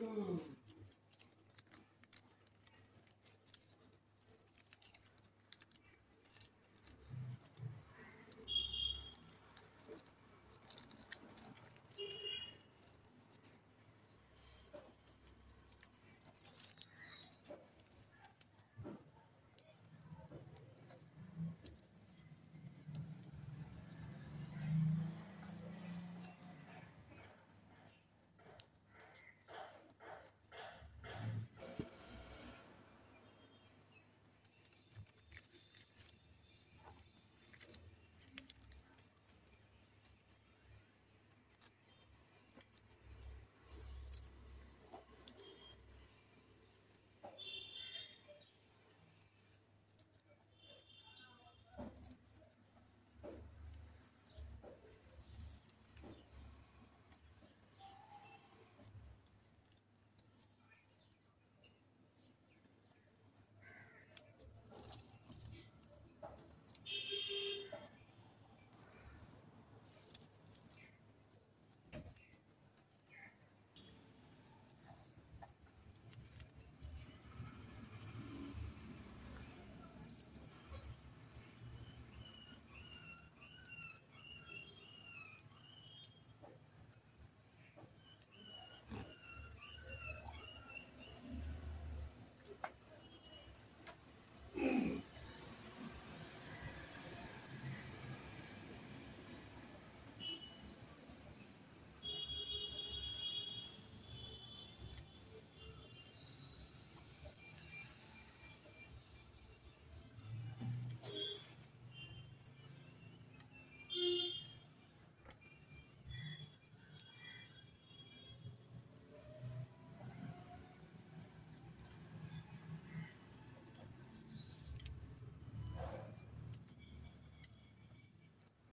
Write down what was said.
Hmm.